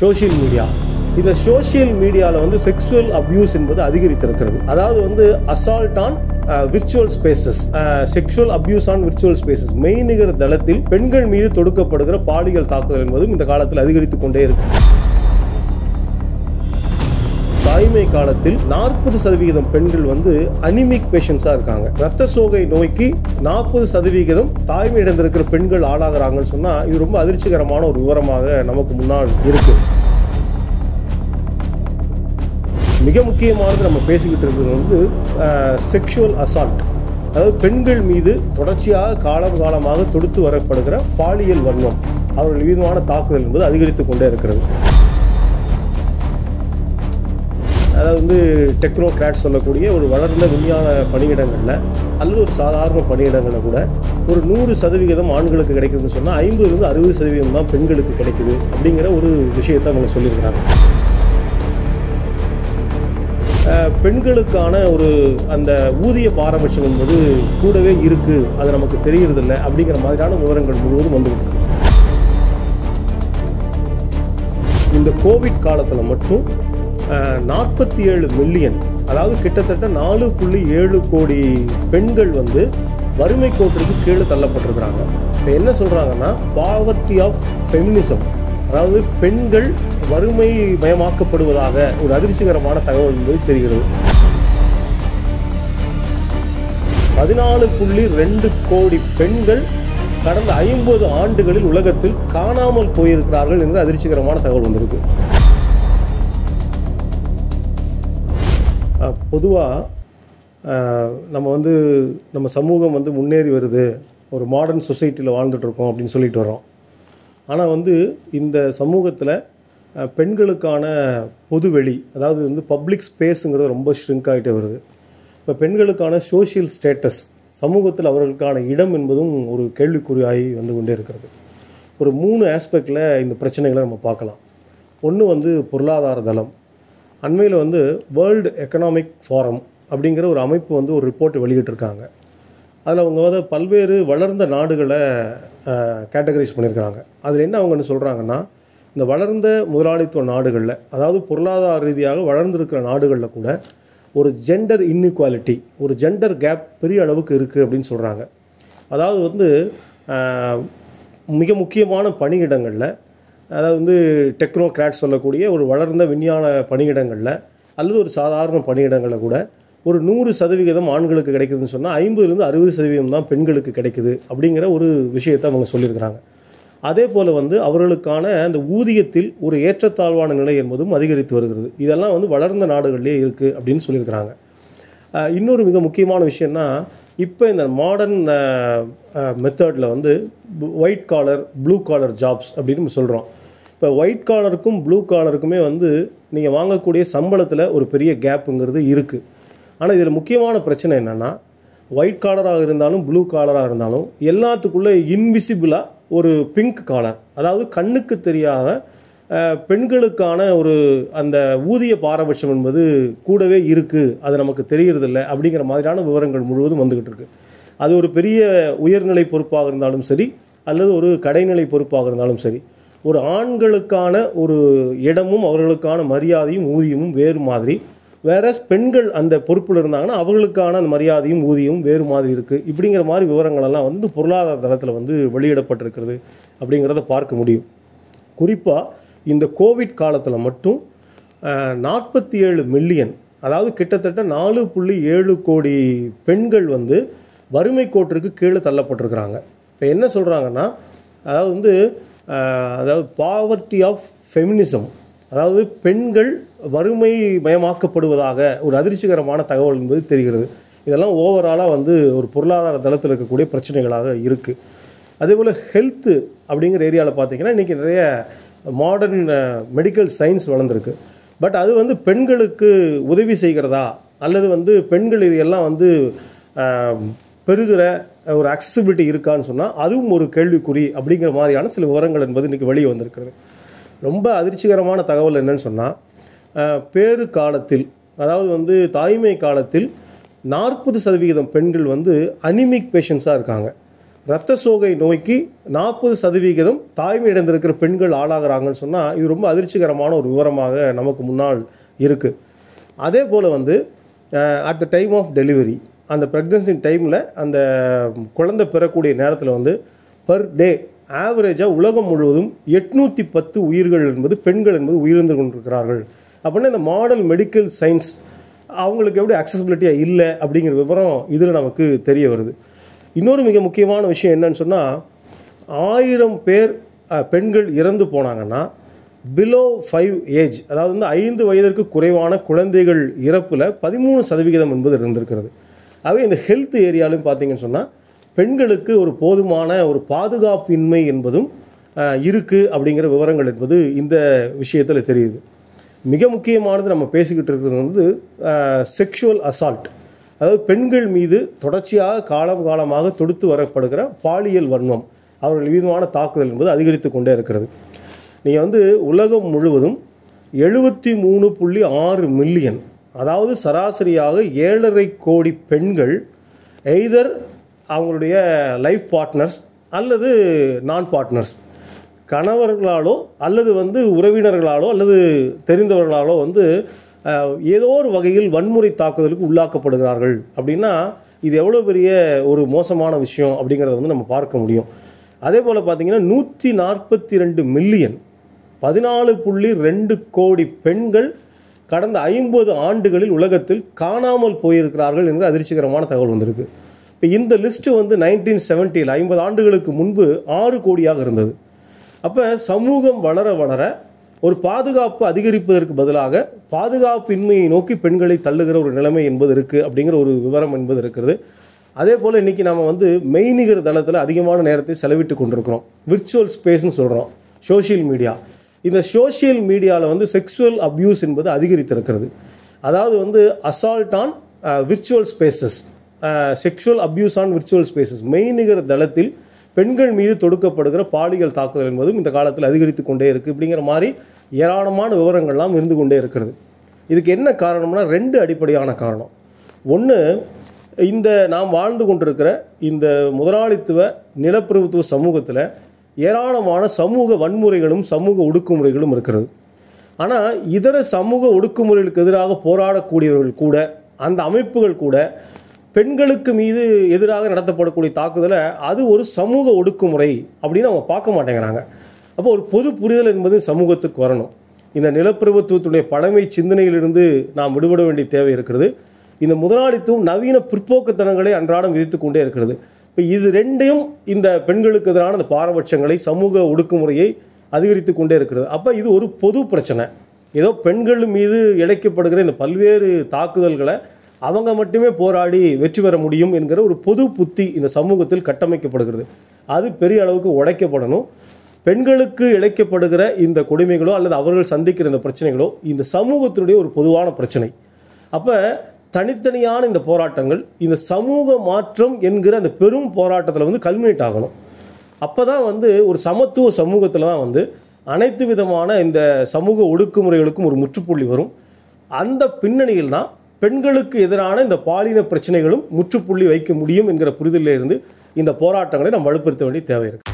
Social media இந்த social மீடியாவில் வந்து செக்ஷுவல் அப்யூஸ் என்பது அதிகரித்திருக்கிறது. அதாவது வந்து assault on virtual spaces sexual abuse on virtual spaces மெய்நிகர் தளத்தில் பெண்கள் மீது தொடுக்கப்படுகிற பாலியல் தாக்குதல் என்பதும் இந்த காலத்தில் அதிகரித்துக் கொண்டே இருக்கு. தாய்மை காலத்தில் நாற்பது சதவிகிதம் பெண்கள் வந்து அனிமிக் பேஷண்ட்ஸாக இருக்காங்க. ரத்த சோகை நோய்க்கு நாற்பது சதவிகிதம் தாய்மை இழந்திருக்கிற பெண்கள் ஆளாகிறாங்கன்னு சொன்னால் இது ரொம்ப அதிர்ச்சிகரமான ஒரு விவரமாக நமக்கு முன்னால் இருக்கு. மிக முக்கியமானது நம்ம பேசிக்கிட்டு இருக்கிறது வந்து செக்ஷுவல் அசால்ட் அதாவது பெண்கள் மீது தொடர்ச்சியாக காலம் காலமாக தொடுத்து வரப்படுகிற பாலியல் வன்மம். அவர்கள் மீதுமான தாக்குதல் என்பது அதிகரித்து கொண்டே இருக்கிறது. அதாவது வந்து டெக்னோகிராட் சொல்லக்கூடிய ஒரு வளர்ந்த விஞ்ஞான பணியிடங்களில் அல்லது ஒரு சாதாரண பணியிடங்களில் கூட ஒரு நூறு சதவிகிதம் ஆண்களுக்கு கிடைக்குதுன்னு சொன்னால் ஐம்பதுலேருந்து அறுபது சதவீதம் தான் பெண்களுக்கு கிடைக்குது அப்படிங்கிற ஒரு விஷயத்தை அவங்க சொல்லியிருக்கிறாங்க. பெண்களுக்கான ஒரு அந்த ஊதிய பாரபட்சம் என்பது கூடவே இருக்குது அது நமக்கு தெரியறதில்லை அப்படிங்கிற மாதிரியான விவரங்கள் முழுவதும் வந்துவிட்டு இந்த கோவிட் காலத்தில் மட்டும் நாற்பத்தி ஏழு மில்லியன் அதாவது கிட்டத்தட்ட நாலு புள்ளி ஏழு கோடி பெண்கள் வந்து வறுமை கோட்டிற்கு கீழே தள்ளப்பட்டிருக்கிறாங்க. இப்போ என்ன சொல்கிறாங்கன்னா பாவர்ட்டி ஆஃப் ஃபெமினிசம் அதாவது பெண்கள் வறுமை மயமாக்கப்படுவதாக ஒரு அதிர்ச்சிகரமான தகவல் என்பது தெரிகிறது. பதினாலு புள்ளி ரெண்டு கோடி பெண்கள் கடந்த ஐம்பது ஆண்டுகளில் உலகத்தில் காணாமல் போயிருக்கிறார்கள் என்று அதிர்ச்சிகரமான தகவல் வந்திருக்கு. பொதுவாக நம்ம வந்து நம்ம சமூகம் வந்து முன்னேறி வருது. ஒரு மாடர்ன் சொசைட்டியில் வாழ்ந்துட்டுருக்கோம் அப்படின்னு சொல்லிட்டு வரோம் ஆனால் வந்து இந்த சமூகத்தில் பெண்களுக்கான பொதுவெளி அதாவது வந்து பப்ளிக் ஸ்பேஸுங்கிறது ரொம்ப ஷ்ரிங்க் ஆகிட்டே வருது. இப்போ பெண்களுக்கான சோஷியல் ஸ்டேட்டஸ் சமூகத்தில் அவர்களுக்கான இடம் என்பதும் ஒரு கேள்விக்குறியாகி வந்து கொண்டே இருக்கிறது. ஒரு மூணு ஆஸ்பெக்டில் இந்த பிரச்சனைகளை நம்ம பார்க்கலாம். ஒன்று வந்து பொருளாதார தளம். அண்மையில் வந்து வேர்ல்டு எக்கனாமிக் ஃபாரம் அப்படிங்கிற ஒரு அமைப்பு வந்து ஒரு ரிப்போர்ட் வெளியிட்டிருக்காங்க. அதில் அவங்க வந்து பல்வேறு வளர்ந்த நாடுகளை கேட்டகரைஸ் பண்ணியிருக்கிறாங்க அதில் என்ன அவங்கன்னு சொல்கிறாங்கன்னா இந்த வளர்ந்த முதலாளித்துவ நாடுகளில் அதாவது பொருளாதார ரீதியாக வளர்ந்திருக்கிற நாடுகளில் கூட ஒரு ஜெண்டர் இன்இக்வாலிட்டி ஒரு ஜெண்டர் கேப் பெரிய அளவுக்கு இருக்குது அப்படின்னு சொல்கிறாங்க அதாவது வந்து மிக முக்கியமான பணியிடங்களில் அதாவது வந்து டெக்னோகிராட் சொல்லக்கூடிய ஒரு வளர்ந்த விஞ்ஞான பணியிடங்களில் அல்லது ஒரு சாதாரண பணியிடங்களில் கூட ஒரு நூறு சதவிகிதம் ஆண்களுக்கு கிடைக்குதுன்னு சொன்னால் ஐம்பதுலேருந்து அறுபது சதவீதம் தான் பெண்களுக்கு கிடைக்குது அப்படிங்கிற ஒரு விஷயத்தை அவங்க சொல்லியிருக்கிறாங்க. அதே போல் வந்து அவர்களுக்கான அந்த ஊதியத்தில் ஒரு ஏற்றத்தாழ்வான நிலை என்பதும் அதிகரித்து வருகிறது. இதெல்லாம் வந்து வளர்ந்த நாடுகள்லேயே இருக்குது அப்படின்னு சொல்லியிருக்கிறாங்க. இன்னொரு மிக முக்கியமான விஷயம்னா இப்போ இந்த மாடர்ன் மெத்தடில் வந்து white collar blue collar jobs அப்படின்னு நம்ம சொல்கிறோம் இப்போ ஒயிட் காலருக்கும் ப்ளூ காலருக்குமே வந்து நீங்கள் வாங்கக்கூடிய சம்பளத்தில் ஒரு பெரிய கேப்புங்கிறது இருக்குது ஆனால் இதில் முக்கியமான பிரச்சனை என்னென்னா ஒயிட் காலராக இருந்தாலும் ப்ளூ காலராக இருந்தாலும் எல்லாத்துக்குள்ளே இன்விசிபிளாக ஒரு பிங்க் காலர் அதாவது கண்ணுக்கு தெரியாத பெண்களுக்கான ஒரு அந்த ஊதிய பாரபட்சம் என்பது கூடவே இருக்குது அது நமக்கு தெரியறதில்ல அப்படிங்கிற மாதிரியான விவரங்கள் முழுவதும் வந்துக்கிட்டு இருக்கு. அது ஒரு பெரிய உயர்நிலை பொறுப்பாக இருந்தாலும் சரி அல்லது ஒரு கடைநிலை பொறுப்பாக இருந்தாலும் சரி. ஒரு ஆண்களுக்கான ஒரு இடமும் அவர்களுக்கான மரியாதையும் ஊதியமும் வேறு மாதிரி. வேற பெண்கள் அந்த பொறுப்பில் இருந்தாங்கன்னா அவர்களுக்கான அந்த மரியாதையும் ஊதியமும் வேறு மாதிரி இருக்குது இப்படிங்கிற மாதிரி விவரங்களெல்லாம் வந்து பொருளாதார தளத்தில் வந்து வெளியிடப்பட்டிருக்கிறது அப்படிங்கிறத பார்க்க முடியும். குறிப்பாக இந்த கோவிட் காலத்தில் மட்டும் நாற்பத்தி ஏழு மில்லியன் அதாவது கிட்டத்தட்ட நாலு புள்ளி ஏழு கோடி பெண்கள் வந்து வறுமை கோட்டிற்கு கீழே தள்ளப்பட்டிருக்கிறாங்க. இப்போ என்ன சொல்கிறாங்கன்னா அதாவது வந்து அதாவது பாவர்ட்டி ஆஃப் ஃபெமினிசம் அதாவது பெண்கள் வறுமை மயமாக்கப்படுவதாக ஒரு அதிர்ச்சிகரமான தகவல் என்பது தெரிகிறது. இதெல்லாம் ஓவராலாக வந்து ஒரு பொருளாதார தளத்தில் இருக்கக்கூடிய பிரச்சனைகளாக இருக்குது அதே போல் ஹெல்த்து அப்படிங்கிற ஏரியாவில் பார்த்தீங்கன்னா இன்றைக்கி நிறைய மாடர்ன் மெடிக்கல் சயின்ஸ் வளர்ந்துருக்கு. பட் அது வந்து பெண்களுக்கு உதவி செய்கிறதா? அல்லது வந்து பெண்கள் இது எல்லாம் வந்து பெருகிற ஒரு அக்சசிபிலிட்டி இருக்கான்னு சொன்னால் அதுவும் ஒரு கேள்விக்குறி அப்படிங்கிற மாதிரியான சில விவரங்கள் என்பது இன்றைக்கி வெளியே வந்திருக்கிறது. ரொம்ப அதிர்ச்சிகரமான தகவல் என்னன்னு சொன்னால் பேறு காலத்தில் அதாவது வந்து தாய்மை காலத்தில் நாற்பது சதவிகிதம் பெண்கள் வந்து அனிமிக் பேஷண்ட்ஸாக இருக்காங்க. இரத்த சோகை நோய்க்கு நாற்பது சதவிகிதம் தாய்மை இழந்திருக்கிற பெண்கள் ஆளாகிறாங்கன்னு சொன்னால் இது ரொம்ப அதிர்ச்சிகரமான ஒரு விவரமாக நமக்கு முன்னால் இருக்குது அதே போல் வந்து at the time of delivery அந்த ப்ரெக்னன்சி டைமில் அந்த குழந்தை பெறக்கூடிய நேரத்தில் வந்து பர் டே ஆவரேஜாக உலகம் முழுவதும் எட்நூற்றி பத்து உயிர்கள் என்பது பெண்கள் என்பது உயிரிழந்து கொண்டிருக்கிறார்கள். அப்படின்னா இந்த மாடல் மெடிக்கல் சயின்ஸ் அவங்களுக்கு எப்படி அக்சசபிலிட்டியாக இல்லை அப்படிங்கிற விவரம் இதில் நமக்கு தெரிய வருது. இன்னொரு மிக முக்கியமான விஷயம் என்னன்னு சொன்னால் ஆயிரம் பேர் பெண்கள் இறந்து போனாங்கன்னா பிலோ ஃபைவ் ஏஜ் அதாவது வந்து ஐந்து வயதிற்கு குறைவான குழந்தைகள் இறப்பில் பதிமூணு சதவிகிதம் என்பது இருந்திருக்கிறது. ஆகவே இந்த ஹெல்த் ஏரியாலையும் பார்த்தீங்கன்னு சொன்னால் பெண்களுக்கு ஒரு போதுமான ஒரு பாதுகாப்பின்மை என்பதும் இருக்குது அப்படிங்கிற விவரங்கள் என்பது இந்த விஷயத்தில் தெரியுது. மிக முக்கியமானது நம்ம பேசிக்கிட்டு இருக்கிறது வந்து செக்ஷுவல் அசால்ட் அதாவது பெண்கள் மீது தொடர்ச்சியாக காலம் காலமாக தொடுத்து வரப்படுகிற பாலியல் வன்மம் அவர்கள் மீதுமான தாக்குதல் என்பது அதிகரித்து கொண்டே இருக்கிறது. நீங்கள் வந்து உலகம் முழுவதும் எழுபத்தி மூணு புள்ளி ஆறு மில்லியன் அதாவது சராசரியாக ஏழரை கோடி பெண்கள் எய்தர் அவங்களுடைய லைஃப் பார்ட்னர்ஸ் அல்லது நான் பார்ட்னர்ஸ் கணவர்களாலோ அல்லது வந்து உறவினர்களாலோ அல்லது தெரிந்தவர்களாலோ வந்து ஏதோ ஒரு வகையில் வன்முறை தாக்குதலுக்கு உள்ளாக்கப்படுகிறார்கள். அப்படின்னா இது எவ்வளோ பெரிய ஒரு மோசமான விஷயம் அப்படிங்கிறத வந்து நம்ம பார்க்க முடியும். அதே போல் பார்த்தீங்கன்னா நூற்றி நாற்பத்தி ரெண்டு மில்லியன் பதினாலு புள்ளி ரெண்டு கோடி பெண்கள் கடந்த ஐம்பது ஆண்டுகளில் உலகத்தில் காணாமல் போயிருக்கிறார்கள் என்ற அதிர்ச்சிகரமான தகவல் வந்திருக்கு. இப்போ இந்த லிஸ்ட்டு வந்து நைன்டீன் செவன்ட்டியில் ஐம்பது ஆண்டுகளுக்கு முன்பு ஆறு கோடியாக இருந்தது. அப்போ சமூகம் வளர வளர ஒரு பாதுகாப்பு அதிகரிப்பதற்கு பதிலாக பாதுகாப்பின்மையை நோக்கி பெண்களை தள்ளுகிற ஒரு நிலைமை என்பது இருக்குது அப்படிங்கிற ஒரு விவரம் என்பது இருக்கிறது. அதே போல் இன்றைக்கி நம்ம வந்து மெய்நிகர் தளத்தில் அதிகமான நேரத்தை செலவிட்டு கொண்டிருக்கிறோம். விர்ச்சுவல் ஸ்பேஸ்னு சொல்கிறோம் சோஷியல் மீடியா இந்த சோஷியல் மீடியாவில் வந்து செக்ஷுவல் அப்யூஸ் என்பது அதிகரித்திருக்கிறது. அதாவது வந்து assault on virtual spaces sexual abuse on virtual spaces மெய்நிகர் தளத்தில் பெண்கள் மீது தொடுக்கப்படுகிற பாலியல் தாக்குதல் என்பதும் இந்த காலத்தில் அதிகரித்து கொண்டே இருக்குது இப்படிங்கிற மாதிரி ஏராளமான விவரங்கள்லாம் இருந்து கொண்டே இருக்கிறது. இதுக்கு என்ன காரணம்னா ரெண்டு அடிப்படையான காரணம். ஒன்று இந்த நாம் வாழ்ந்து கொண்டிருக்கிற இந்த முதலாளித்துவ நிலப்பிரபுத்துவ சமூகத்தில் ஏராளமான சமூக வன்முறைகளும் சமூக ஒடுக்குமுறைகளும் இருக்கிறது. ஆனால் இதர சமூக ஒடுக்குமுறைகளுக்கு எதிராக போராடக்கூடியவர்கள் கூட அந்த அமைப்புகள் கூட பெண்களுக்கு மீது எதிராக நடத்தப்படக்கூடிய தாக்குதலை அது ஒரு சமூக ஒடுக்குமுறை அப்படின்னு அவங்க பார்க்க மாட்டேங்கிறாங்க. அப்போ ஒரு பொது புரிதல் என்பது சமூகத்துக்கு வரணும். இந்த நிலப்பிரபுத்துவத்துடைய பழமை சிந்தனையிலிருந்து நாம் விடுபட வேண்டிய தேவை இருக்கிறது. இந்த முதலாளித்துவம் நவீன பிற்போக்குத்தனங்களை அன்றாடம் விதித்து கொண்டே இருக்கிறது. இப்போ இது ரெண்டையும் இந்த பெண்களுக்கு எதிரான அந்த பாரபட்சங்களை சமூக ஒடுக்குமுறையை அதிகரித்து கொண்டே இருக்கிறது. அப்போ இது ஒரு பொது பிரச்சனை. ஏதோ பெண்கள் மீது இழைக்கப்படுகிற இந்த பல்வேறு தாக்குதல்களை அவங்க மட்டுமே போராடி வெற்றி பெற முடியும் என்கிற ஒரு பொது புத்தி இந்த சமூகத்தில் கட்டமைக்கப்படுகிறது. அது பெரிய அளவுக்கு உடைக்கப்படணும். பெண்களுக்கு இழைக்கப்படுகிற இந்த கொடுமைகளோ அல்லது அவர்கள் சந்திக்கிற இந்த பிரச்சனைகளோ இந்த சமூகத்தினுடைய ஒரு பொதுவான பிரச்சனை. அப்போ தனித்தனியான இந்த போராட்டங்கள் இந்த சமூக மாற்றம் என்கிற அந்த பெரும் போராட்டத்தில் வந்து கல்மினேட் ஆகணும். அப்போ தான் வந்து ஒரு சமத்துவ சமூகத்தில் தான் வந்து அனைத்து விதமான இந்த சமூக ஒடுக்குமுறைகளுக்கும் ஒரு முற்றுப்புள்ளி வரும். அந்த பின்னணியில் தான் பெண்களுக்கு எதிரான இந்த பாலின பிரச்சனைகளும் முற்றுப்புள்ளி வைக்க முடியும் என்கிற புரிதலில் இருந்து இந்த போராட்டங்களை நாம் வலுப்படுத்த வேண்டிய தேவை இருக்குது